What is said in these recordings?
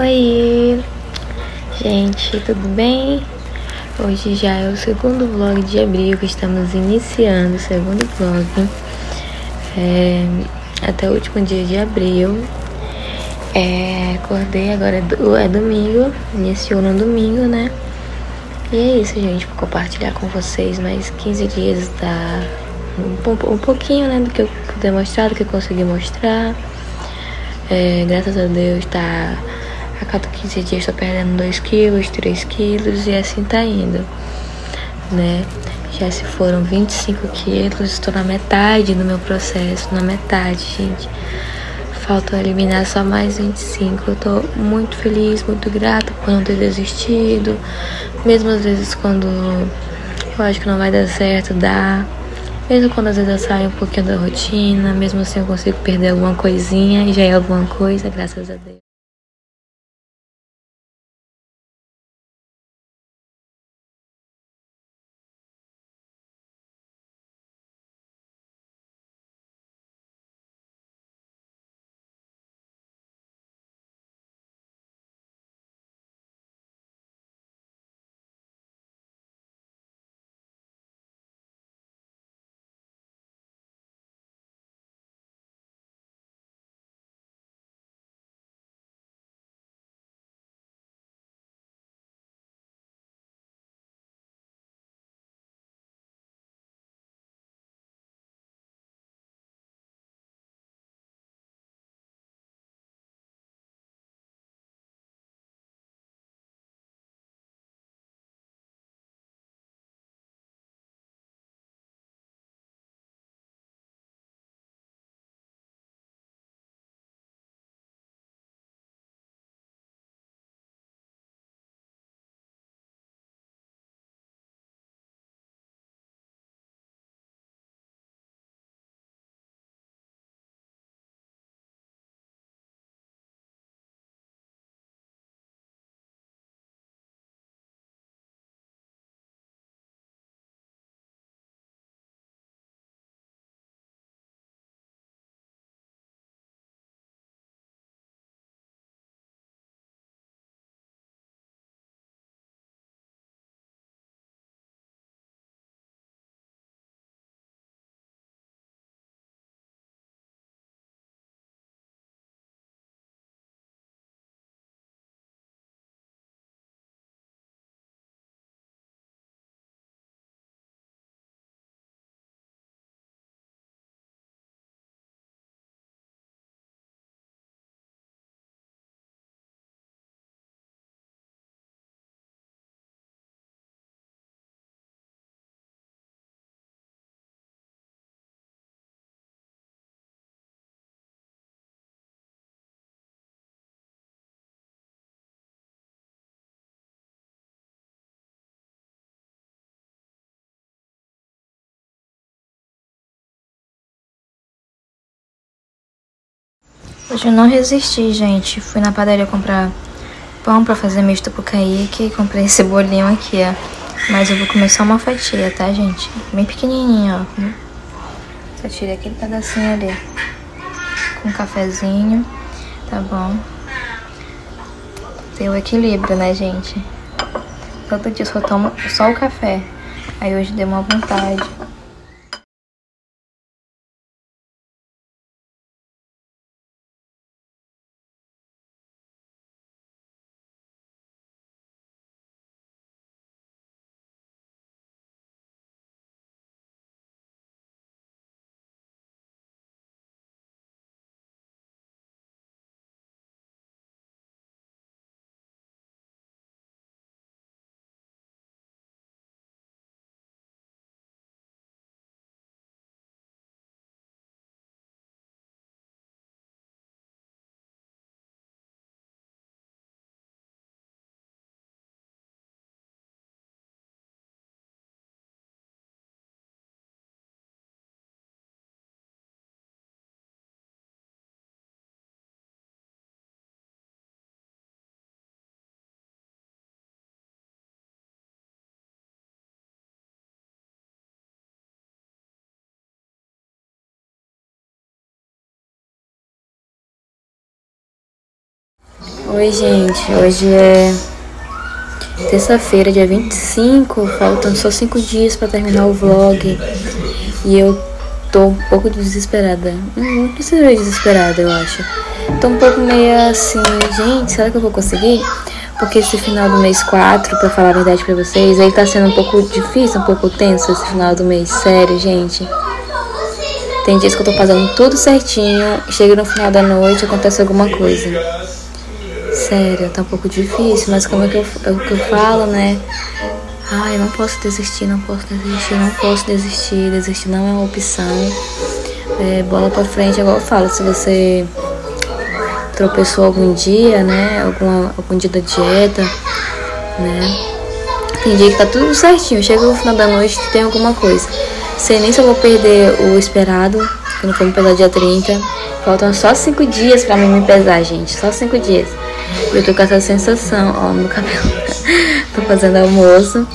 Oi, gente, tudo bem? Hoje já é o segundo vlog de abril que estamos iniciando, o segundo vlog. É, até o último dia de abril. É, acordei, agora é, é domingo, iniciou no domingo, né? E é isso, gente, vou compartilhar com vocês mais 15 dias da. Um, um pouquinho, né, do que eu puder mostrar, do que eu consegui mostrar. É, graças a Deus tá a cada 15 dias estou perdendo 2 quilos, 3 quilos e assim tá indo, né? Já se foram 25 quilos, estou na metade do meu processo, na metade, gente. Falta eliminar só mais 25. Eu tô muito feliz, muito grata por não ter desistido. Mesmo às vezes quando eu acho que não vai dar certo, dá. Mesmo quando às vezes eu saio um pouquinho da rotina, mesmo assim eu consigo perder alguma coisinha e já é alguma coisa, graças a Deus. Hoje eu não resisti, gente. Fui na padaria comprar pão pra fazer misto pro Kaique. Comprei esse bolinho aqui, ó. Mas eu vou comer só uma fatia, tá, gente? Bem pequenininho, ó. Só tirei aquele pedacinho ali. Com um cafezinho, tá bom? Tem o equilíbrio, né, gente? Todo dia só tomo só o café. Aí hoje deu uma vontade. Oi, gente. Hoje é terça-feira, dia 25. Faltam só cinco dias para terminar o vlog. E eu tô um pouco desesperada. Não precisa desesperada, eu acho. Tô um pouco meio assim, gente, será que eu vou conseguir? Porque esse final do mês 4, pra falar a verdade pra vocês, aí tá sendo um pouco difícil, um pouco tenso esse final do mês. Sério, gente. Tem dias que eu tô fazendo tudo certinho, chega no final da noite acontece alguma coisa. Sério, tá um pouco difícil, mas como é que eu, é que eu falo, né? Ai, eu não posso desistir, não posso desistir, não posso desistir. Desistir não é uma opção. É, bola pra frente, igual eu falo, se você tropeçou algum dia, né? Alguma, algum dia da dieta, né? Tem dia que tá tudo certinho, chega no final da noite tem alguma coisa. Sei nem se eu vou perder o esperado, que não vou me pesar dia 30. Faltam só 5 dias pra mim me pesar, gente. Só 5 dias. Eu tô com essa sensação, ó, no cabelo. tô fazendo almoço.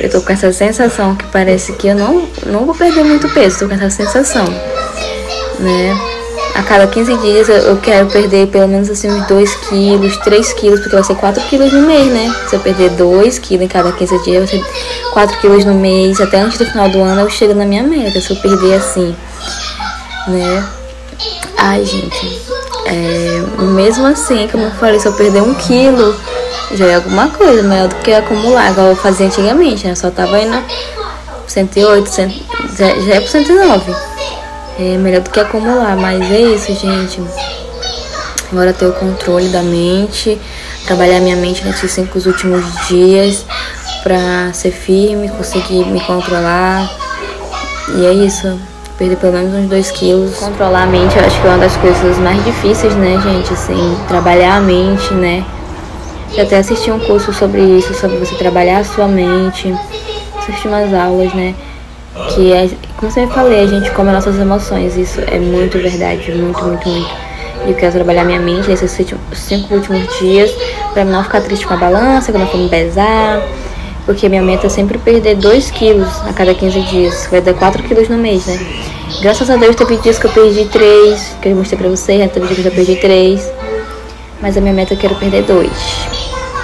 Eu tô com essa sensação que parece que eu não, não vou perder muito peso. Tô com essa sensação, né? A cada 15 dias eu quero perder pelo menos assim uns 2 quilos, 3 quilos, porque vai ser 4 quilos no mês, né? Se eu perder 2 quilos em cada 15 dias, vai ser 4 quilos no mês. Até antes do final do ano eu chego na minha meta, se eu perder assim, né? Ai, gente, é, mesmo assim, como eu falei, se eu perder um quilo, já é alguma coisa, melhor do que acumular, igual eu fazia antigamente, né? Só tava indo 108, 100, já, já é pro 109. É melhor do que acumular, mas é isso, gente. Agora ter o controle da mente, trabalhar minha mente nesses cinco últimos dias pra ser firme, conseguir me controlar. E é isso perder pelo menos uns 2 quilos. Controlar a mente, eu acho que é uma das coisas mais difíceis, né, gente? Assim, trabalhar a mente, né? Já até assisti um curso sobre isso, sobre você trabalhar a sua mente. Assisti umas aulas, né? Que é, como eu falei, a gente come as nossas emoções. Isso é muito verdade, muito, muito, muito. E eu quero trabalhar minha mente nesses cinco últimos dias pra não ficar triste com a balança, quando eu for me pesar. Porque minha meta é sempre perder 2 quilos a cada 15 dias. Vai dar 4 quilos no mês, né? Graças a Deus teve dias que eu perdi 3, que eu mostrei pra vocês, né? Teve dias que eu já perdi 3. Mas a minha meta eu quero perder 2.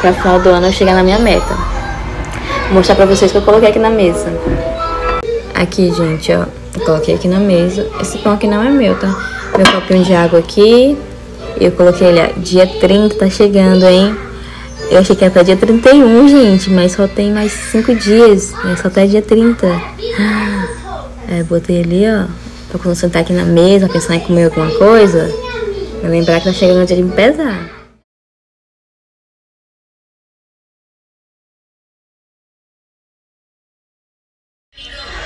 Pra final do ano eu chegar na minha meta. Vou mostrar pra vocês que eu coloquei aqui na mesa. Aqui, gente, ó. Eu coloquei aqui na mesa. Esse pão aqui não é meu, tá? Meu copinho de água aqui. Eu coloquei ele, ó, dia 30, tá chegando, hein? Eu achei que ia até dia 31, gente, mas só tem mais 5 dias. É só até dia 30. É, botei ali, ó. Pra quando sentar aqui na mesa, pensar em comer alguma coisa. Eu lembrar que tá chegando o dia de me pesar.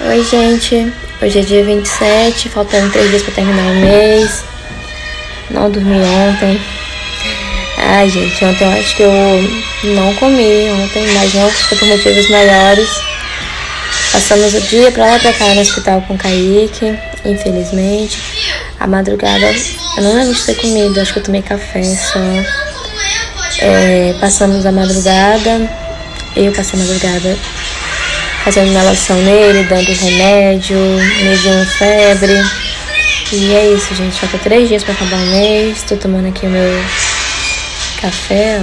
Oi, gente. Hoje é dia 27, faltando 3 dias pra terminar o mês. Não dormi ontem. Ai, gente, ontem eu acho que eu não comi ontem, mas não foi por motivos melhores. Passamos o dia pra lá pra cá no hospital com o Kaique, infelizmente. A madrugada, eu não lembro de ter comido, acho que eu tomei café só. É, passamos a madrugada, eu passei a madrugada fazendo inalação nele, dando remédio, medindo febre. E é isso, gente. Falta três dias pra acabar o mês. Tô tomando aqui o meu café.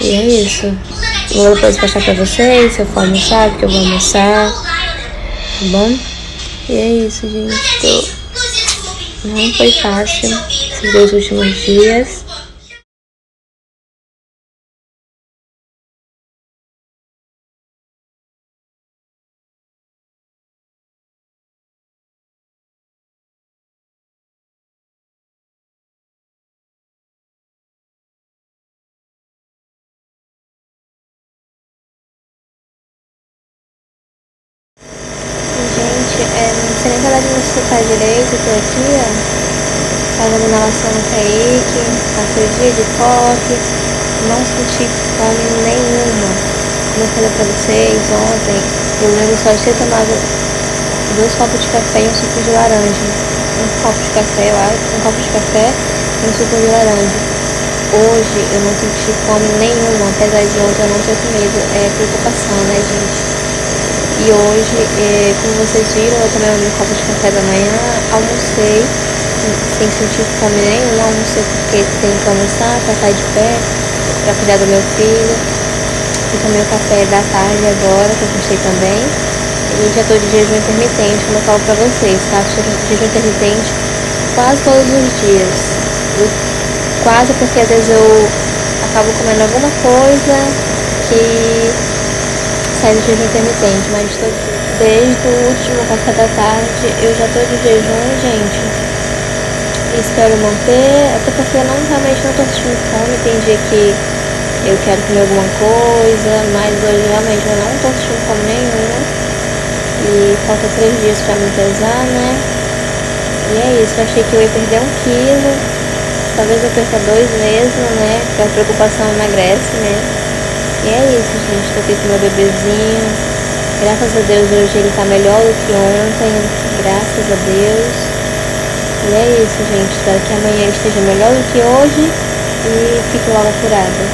E é isso. Vou depois passar pra vocês se eu for almoçar, porque eu vou almoçar. Tá bom? E é isso, gente. Não foi fácil esses dois últimos dias. Explicar direito, eu tô aqui, ó, fazendo inalação no Kaique, passei o dia de toque, não senti fome nenhuma. Como eu falei pra vocês ontem, eu lembro só de ter tomado dois copos de café e um suco de laranja. Um copo de café, eu acho, um copo de café e um suco de laranja. Hoje eu não senti fome nenhuma, apesar de ontem eu não ter comido. É preocupação, né, gente? E hoje, eh, como vocês viram, eu tomei um copo de café da manhã, almocei, sem sentir fome nenhuma, sei porque tem que almoçar estar de pé, pra cuidar do meu filho. Eu tomei o café da tarde agora, que eu gostei também. E já tô de jejum intermitente, como eu falo pra vocês, faço jejum intermitente quase todos os dias. Eu, quase porque às vezes eu acabo comendo alguma coisa que do jejum intermitente, mas tô, desde o último café da tarde eu já tô de jejum, gente. Espero manter, até porque eu não, realmente não tô sentindo fome, tem dia que eu quero comer alguma coisa, mas hoje realmente eu não tô sentindo fome nenhuma. E falta três dias pra me pesar, né? E é isso, eu achei que eu ia perder um quilo, talvez eu perca dois mesmo, né? Porque a preocupação emagrece, né? E é isso, gente. Tô aqui com meu bebezinho. Graças a Deus hoje ele tá melhor do que ontem. Graças a Deus. E é isso, gente. Espero que amanhã ele esteja melhor do que hoje e fique logo curada.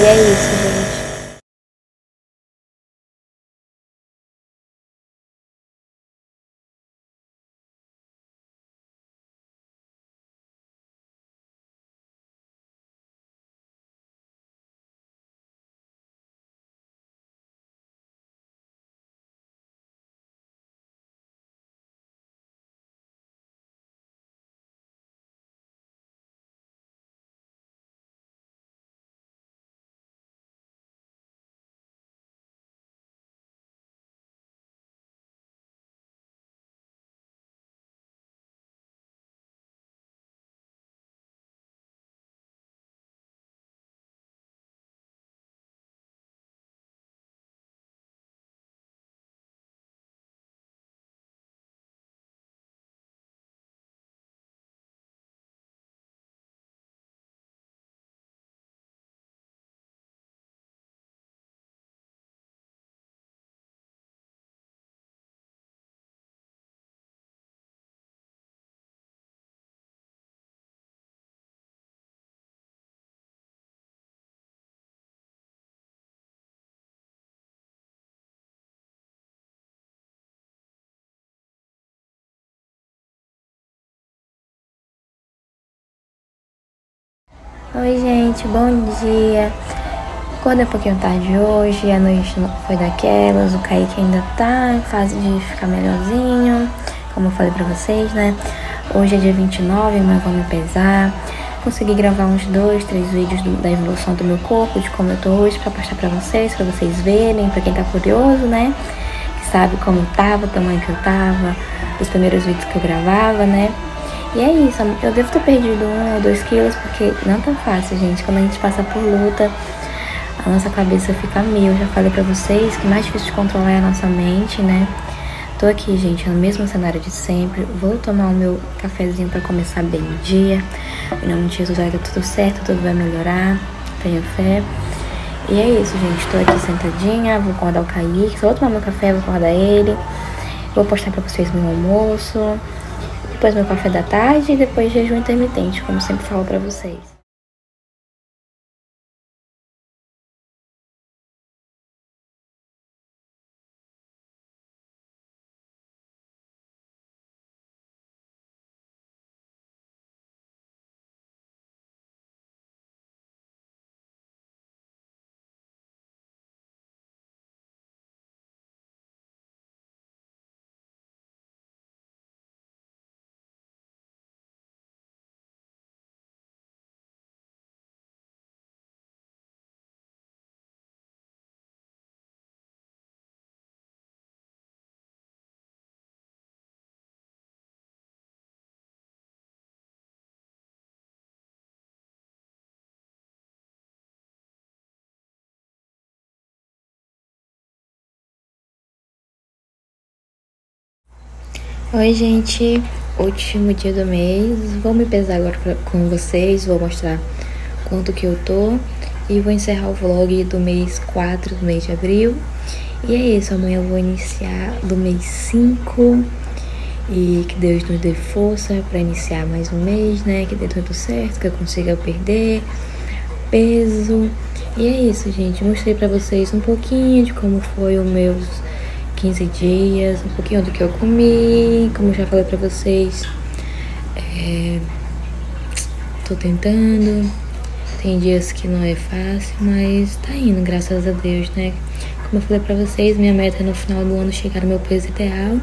E é isso, gente. Oi, gente, bom dia. Acordei um pouquinho tarde hoje, a noite foi daquelas, o Kaique ainda tá em fase de ficar melhorzinho, como eu falei pra vocês, né? Hoje é dia 29, mas vou me pesar. Consegui gravar uns dois, três vídeos do, da evolução do meu corpo, de como eu tô hoje, pra postar pra vocês, pra vocês verem, pra quem tá curioso, né? Que sabe como eu tava, o tamanho que eu tava, os primeiros vídeos que eu gravava, né? E é isso, eu devo ter perdido um ou dois quilos, porque não tá fácil, gente. Quando a gente passa por luta, a nossa cabeça fica mil. Eu já falei pra vocês que mais difícil de controlar é a nossa mente, né? Tô aqui, gente, no mesmo cenário de sempre. Vou tomar o meu cafezinho pra começar bem o dia. Em nome de Jesus vai dar tudo certo, tudo vai melhorar. Tenho fé. E é isso, gente. Tô aqui sentadinha, vou acordar o Kaique. Só vou tomar meu café, vou acordar ele. Vou postar pra vocês meu almoço depois meu café da tarde e depois jejum intermitente, como sempre falo para vocês. Oi, gente. Último dia do mês. Vou me pesar agora pra, com vocês. Vou mostrar quanto que eu tô. E vou encerrar o vlog do mês 4 do mês de abril. E é isso. Amanhã eu vou iniciar do mês 5. E que Deus nos dê força para iniciar mais um mês, né? Que dê tudo certo, que eu consiga perder peso. E é isso, gente. Mostrei para vocês um pouquinho de como foi o meus 15 dias, um pouquinho do que eu comi, como já falei pra vocês. É, tô tentando. Tem dias que não é fácil, mas tá indo, graças a Deus, né? Como eu falei pra vocês, minha meta é no final do ano chegar no meu peso ideal.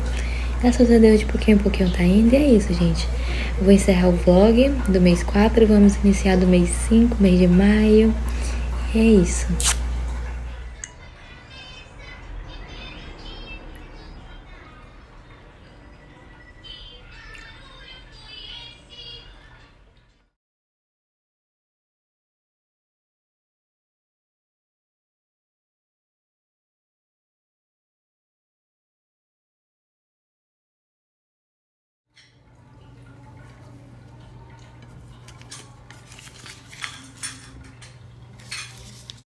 Graças a Deus, de pouquinho em pouquinho tá indo. E é isso, gente. Vou encerrar o vlog do mês 4. Vamos iniciar do mês 5, mês de maio. E é isso.